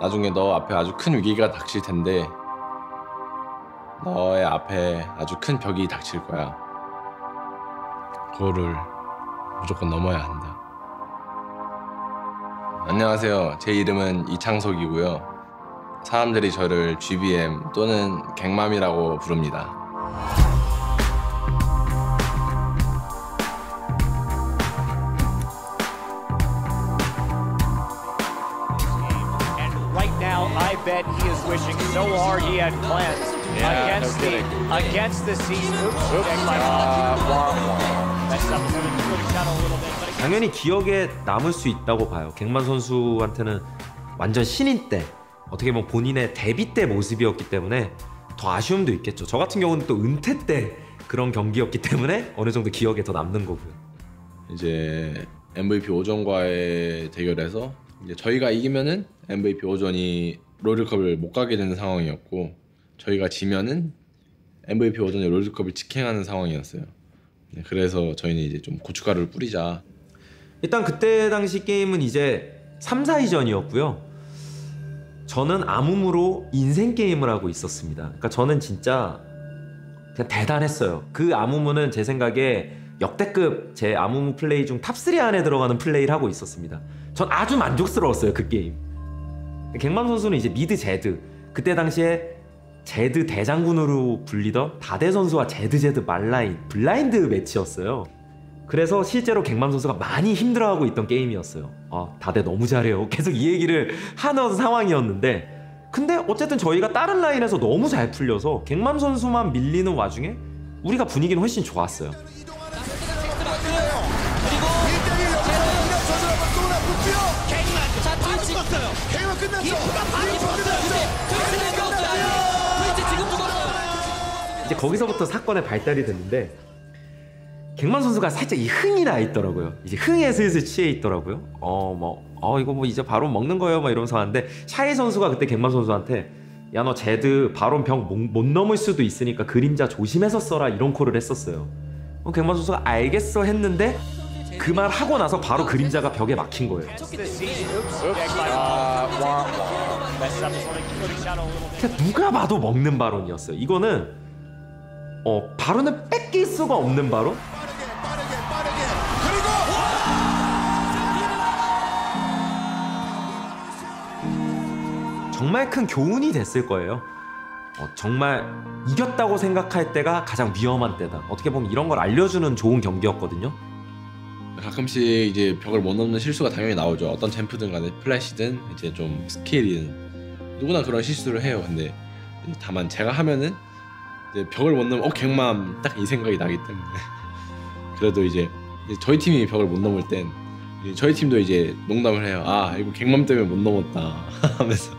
나중에 너 앞에 아주 큰 위기가 닥칠 텐데 너의 앞에 아주 큰 벽이 닥칠 거야. 그거를 무조건 넘어야 한다. 안녕하세요. 제 이름은 이창석이고요. 사람들이 저를 GBM 또는 갱맘이라고 부릅니다. I bet he is wishing so hard he had plans Yeah, against no the kidding. against the season. Oops, oops. A little bit, but 당연히 기억에 남을 수 있다고 봐요. 갱만 선수한테는 완전 신인 때 어떻게 보면 본인의 데뷔 때 모습이었기 때문에 더 아쉬움도 있겠죠. 저 같은 경우는 또 은퇴 때 그런 경기였기 때문에 어느 정도 기억에 더 남는 거고요. 이제 MVP 오전과의 대결에서 이제 저희가 이기면은 MVP 오존이 롤드컵을 못 가게 되는 상황이었고 저희가 지면은 MVP 오존이 롤드컵을 직행하는 상황이었어요. 네, 그래서 저희는 이제 좀 고춧가루를 뿌리자. 일단 그때 당시 게임은 이제 3, 4위전이었고요. 저는 아무무로 인생 게임을 하고 있었습니다. 그러니까 저는 진짜 그냥 대단했어요. 그 아무무는 제 생각에 역대급 제 아무무 플레이 중 top 3 안에 들어가는 플레이를 하고 있었습니다. 전 아주 만족스러웠어요, 그 게임. 갱맘 선수는 이제 미드 제드. 그때 당시에 제드 대장군으로 불리던 다데 선수와 제드 제드 말라인 블라인드 매치였어요. 그래서 실제로 갱맘 선수가 많이 힘들어하고 있던 게임이었어요. 아, 다데 너무 잘해요. 계속 이 얘기를 하는 상황이었는데 근데 어쨌든 저희가 다른 라인에서 너무 잘 풀려서 갱맘 선수만 밀리는 와중에 우리가 분위기는 훨씬 좋았어요. 이제 거기서부터 사건의 발달이 됐는데 갱만 선수가 살짝 이 흥이 나 있더라고요. 이제 흥에 슬슬 취해 있더라고요. 어 뭐 어 이거 뭐 이제 바로 먹는 거예요, 막 이러면서 하는데 샤이 선수가 그때 갱만 선수한테 야 너 제드 바론 벽못 넘을 수도 있으니까 그림자 조심해서 써라 이런 콜을 했었어요. 어, 갱만 선수가 알겠어 했는데 그 말 하고 나서 바로 그림자가 벽에 막힌 거예요. 그냥 누가 봐도 먹는 바론이었어요. 이거는 어 바론을 뺏길 수가 없는 바론. 정말 큰 교훈이 됐을 거예요. 어, 정말 이겼다고 생각할 때가 가장 위험한 때다. 어떻게 보면 이런 걸 알려주는 좋은 경기였거든요. 가끔씩 이제 벽을 못 넘는 실수가 당연히 나오죠. 어떤 챔프든 간에 플래시든 이제 좀 스킬이든 누구나 그런 실수를 해요. 근데 다만 제가 하면은 이제 벽을 못 넘으면 어 갱맘 딱 이 생각이 나기 때문에 그래도 이제 저희 팀이 벽을 못 넘을 땐 저희 팀도 이제 농담을 해요. 아 이거 갱맘 때문에 못 넘었다 하면서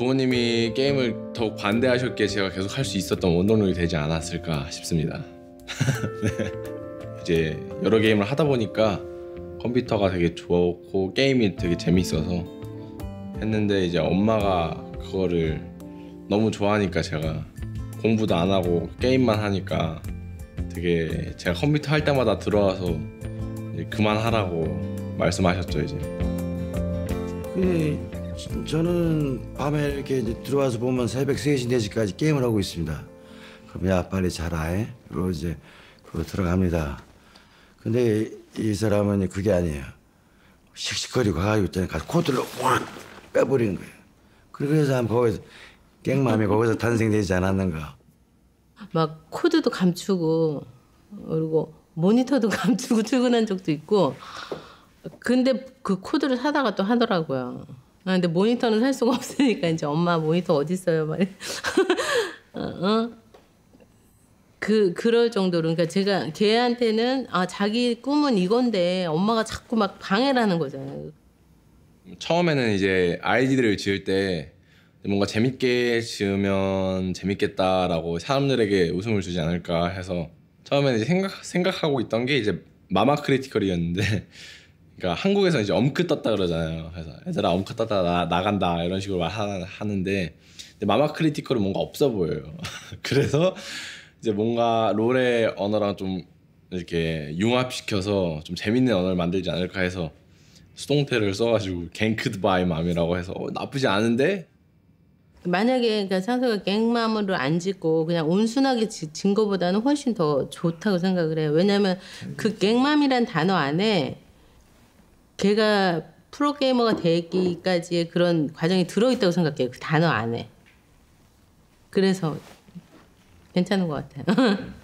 부모님이 게임을 더욱 관대하셨기에 제가 계속 할 수 있었던 원동력이 되지 않았을까 싶습니다. 네. 이제 여러 게임을 하다 보니까 컴퓨터가 되게 좋고 게임이 되게 재밌어서 했는데 이제 엄마가 그거를 너무 좋아하니까 제가 공부도 안 하고 게임만 하니까 되게 제가 컴퓨터 할 때마다 들어와서 그만하라고 말씀하셨죠 이제. 예, 저는 밤에 이렇게 들어와서 보면 새벽 3시, 4시까지 게임을 하고 있습니다. 그럼 야 빨리 자라 해. 그리고 이제 그거 들어갑니다. 근데 이 사람은 그게 아니에요. 씩씩거리고 가가지고 있잖아요. 가서 컨트롤러 확 빼버리는 거예요. 그래서 아마 거기서 갱맘이 거기서 탄생되지 않았는가. 막 코드도 감추고 그리고 모니터도 감추고 출근한 적도 있고 근데 그 코드를 사다가 또 하더라고요. 아, 근데 모니터는 살 수가 없으니까 이제 엄마 모니터 어디 있어요? 말. 어, 어? 그 그럴 정도로 그러니까 제가 걔한테는 아 자기 꿈은 이건데 엄마가 자꾸 막 방해를 하는 거잖아요. 처음에는 이제 아이디를 지을 때 뭔가 재밌게 지으면 재밌겠다라고 사람들에게 웃음을 주지 않을까 해서 처음에는 이제 생각 생각하고 있던 게 이제 마마 크리티컬이었는데 그러니까 한국에서 이제 엄크 떴다 그러잖아요. 그래서 얘들아 엄크 떴다 나, 나간다 이런 식으로 말하는데 mama critical은 뭔가 없어 보여요. 그래서 이제 뭔가 롤의 언어랑 좀 이렇게 융합시켜서 좀 재밌는 언어를 만들지 않을까 해서 수동태를 써가지고 ganked by mom이라고 해서 어, 나쁘지 않은데 만약에 그러니까 창석이가 갱맘으로 안 짓고 그냥 온순하게 지- 진 거보다는 훨씬 더 좋다고 생각을 해요. 왜냐하면 그 갱맘이란 단어 안에 걔가 프로게이머가 되기까지의 그런 과정이 들어있다고 생각해요. 그 단어 안에. 그래서 괜찮은 것 같아요.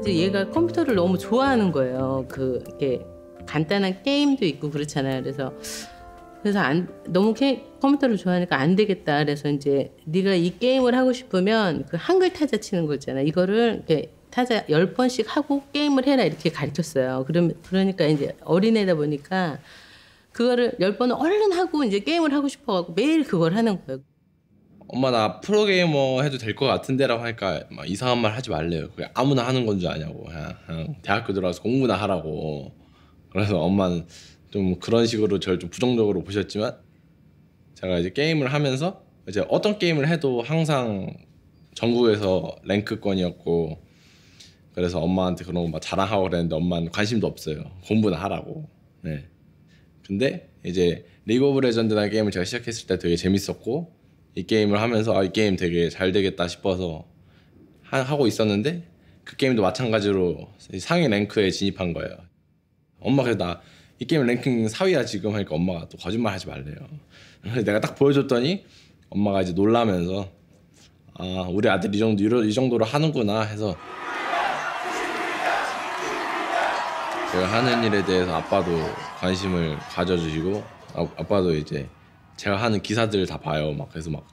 이제 얘가 컴퓨터를 너무 좋아하는 거예요. 그 이게 간단한 게임도 있고 그렇잖아요. 그래서 그래서 안 너무 게, 컴퓨터를 좋아하니까 안 되겠다. 그래서 이제 네가 이 게임을 하고 싶으면 그 한글 타자 치는 거 있잖아. 이거를 이렇게 타자 열 번씩 하고 게임을 해라 이렇게 가르쳤어요. 그럼 그러니까 이제 어린애다 보니까 그거를 열 번을 얼른 하고 이제 게임을 하고 싶어갖고 매일 그걸 하는 거예요. 엄마 나 프로게이머 해도 될 것 같은데라고 하니까 막 이상한 말 하지 말래요. 그냥 아무나 하는 건 줄 아냐고. 그냥, 그냥 대학교 들어가서 공부나 하라고. 그래서 엄마는 좀 그런 식으로 저를 좀 부정적으로 보셨지만 제가 이제 게임을 하면서 이제 어떤 게임을 해도 항상 전국에서 랭크권이었고 그래서 엄마한테 그런 거 막 자랑하고 그랬는데 엄마는 관심도 없어요. 공부나 하라고. 네. 근데 이제 리그 오브 레전드라는 게임을 제가 시작했을 때 되게 재밌었고 이 게임을 하면서 아, 이 게임 되게 잘 되겠다 싶어서 하, 하고 있었는데 그 게임도 마찬가지로 상위 랭크에 진입한 거예요. 엄마 그래서 나 이 게임 랭킹 4위야 지금 하니까 엄마가 또 거짓말 하지 말래요. 그래서 내가 딱 보여줬더니 엄마가 이제 놀라면서 아 우리 아들 이 정도 이 정도로 하는구나 해서 제가 하는 일에 대해서 아빠도 관심을 가져주시고 아, 아빠도 이제 제가 하는 기사들을 다 봐요. 막 그래서 막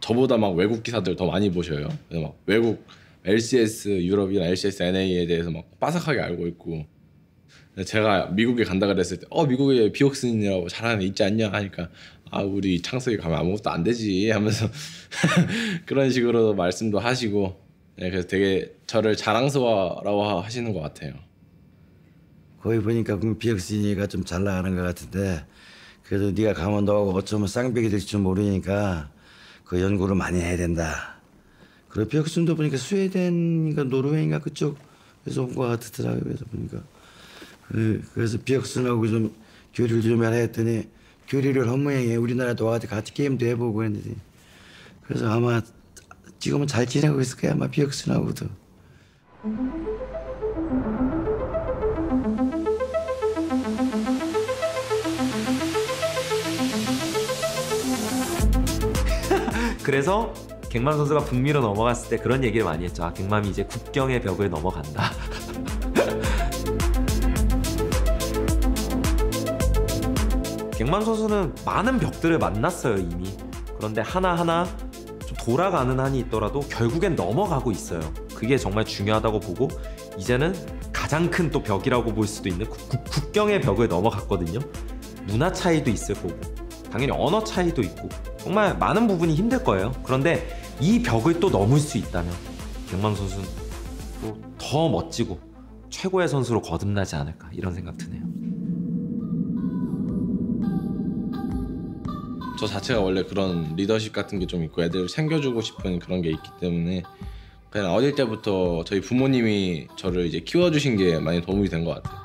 저보다 막 외국 기사들 더 많이 보셔요. 그래서 막 외국 LCS 유럽이나 LCS NA에 대해서 막 빠삭하게 알고 있고 제가 미국에 간다 그랬을 때 어 미국에 비옥슨이라고 잘하는 애 있지 않냐 하니까 아 우리 창석이 가면 아무것도 안 되지 하면서 그런 식으로 말씀도 하시고 네, 그래서 되게 저를 자랑스러워 하시는 것 같아요. 거기 보니까 그 비혁신이가 좀 잘 나가는 것 같은데 그래도 네가 너하고 어쩌면 쌍벽이 될지 좀 모르니까 그 연구를 많이 해야 된다. 그리고 비혁신도 보니까 스웨덴인가 노르웨이인가 그쪽에서 온 것 같더라고요. 그래서 보니까 그, 그래서 비혁신하고 좀 교류를 좀 해라 했더니 교류를 허무행해 우리나라도 와서 같이 게임도 해보고 했는데 그래서 아마 지금은 잘 지내고 있을 거야 아마 비혁신하고도. 그래서 갱맘 선수가 북미로 넘어갔을 때 그런 얘기를 많이 했죠. 아, 갱맘이 이제 국경의 벽을 넘어간다. 갱맘 선수는 많은 벽들을 만났어요 이미. 그런데 하나하나 좀 돌아가는 한이 있더라도 결국엔 넘어가고 있어요. 그게 정말 중요하다고 보고 이제는 가장 큰 또 벽이라고 볼 수도 있는 국- 국- 국경의 벽을 넘어갔거든요. 문화 차이도 있을 거고 당연히 언어 차이도 있고 정말 많은 부분이 힘들 거예요. 그런데 이 벽을 또 넘을 수 있다면 갱맘 선수는 또 더 멋지고 최고의 선수로 거듭나지 않을까 이런 생각 드네요. 저 자체가 원래 그런 리더십 같은 게 좀 있고 애들을 챙겨주고 싶은 그런 게 있기 때문에 그냥 어릴 때부터 저희 부모님이 저를 이제 키워주신 게 많이 도움이 된 것 같아요.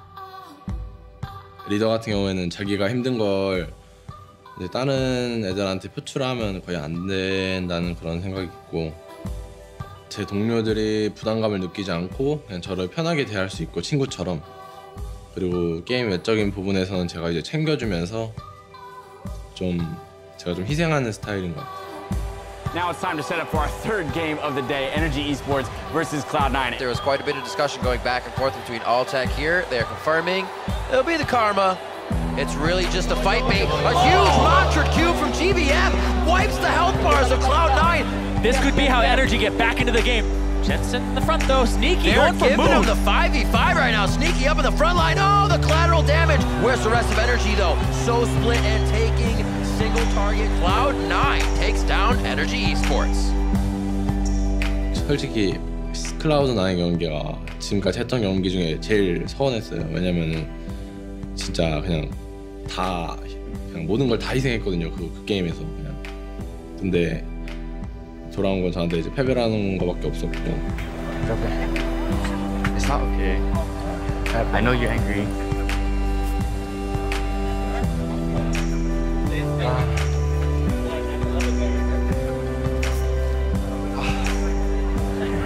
리더 같은 경우에는 자기가 힘든 걸 다른 애들한테 표출하면 거의 안 된다는 그런 생각이 있고 제 동료들이 부담감을 느끼지 않고 그냥 저를 편하게 대할 수 있고 친구처럼 그리고 게임 외적인 부분에서는 제가 이제 챙겨주면서 좀 제가 좀 희생하는 스타일인 것 같아요. Now it's time to set up for our third game of the day Energy Esports versus Cloud9. There was quite a bit of discussion going back and forth between Alltech here. They're confirming it'll be the Karma. It's really just a fight bait. A huge mantra Q from GBM wipes the health bars of Cloud9. This could be how Energy get back into the game. Jensen in the front though, sneaky They're going for giving him move. the 5v5 right now. Sneaky up in the front line. Oh, the collateral damage. Where's the rest of Energy though? So split and taking single target. Cloud9 takes down Energy Esports. 솔직히 클라우드 나인 경기가 지금까지 했던 경기 중에 제일 서운했어요. 왜냐면은 진짜 그냥 다 그냥 모든 걸 다 희생했거든요. 그, 그 게임에서 그냥. 근데 돌아온 건 저한테 이제 패배라는 거밖에 없었고 It's okay. It's not okay. I know you're angry.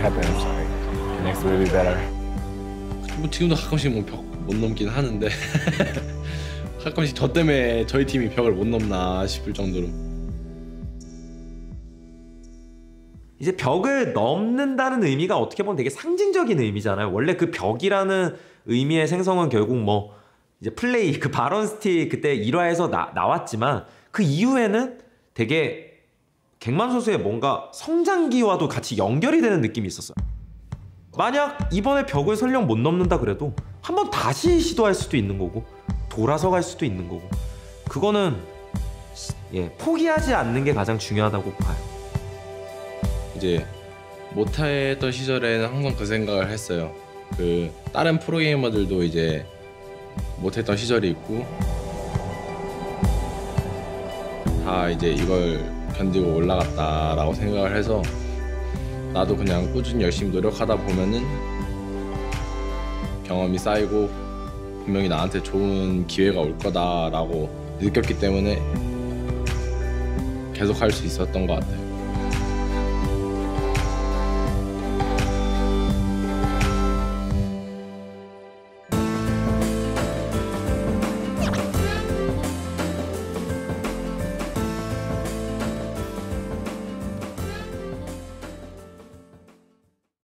Happened? I'm sorry. Next will be better. 뭐 지금도 가끔씩 뭐 벽 못 넘긴 하는데 가끔씩 저 때문에 저희 팀이 벽을 못 넘나 싶을 정도로 이제 벽을 넘는다는 의미가 어떻게 보면 되게 상징적인 의미잖아요. 원래 그 벽이라는 의미의 생성은 결국 뭐 이제 플레이 그 바론 스틱 그때 1화에서 나, 나왔지만 그 이후에는 되게 갱만 선수의 뭔가 성장기와도 같이 연결이 되는 느낌이 있었어요. 만약 이번에 벽을 설령 못 넘는다 그래도 한번 다시 시도할 수도 있는 거고 돌아서 갈 수도 있는 거고 그거는 예 포기하지 않는 게 가장 중요하다고 봐요. 이제 못했던 시절에는 항상 그 생각을 했어요. 그 다른 프로게이머들도 이제 못했던 시절이 있고 다 이제 이걸 견디고 올라갔다라고 생각을 해서 나도 그냥 꾸준히 열심히 노력하다 보면은 경험이 쌓이고 분명히 나한테 좋은 기회가 올 거다라고 느꼈기 때문에 계속 할 수 있었던 것 같아요.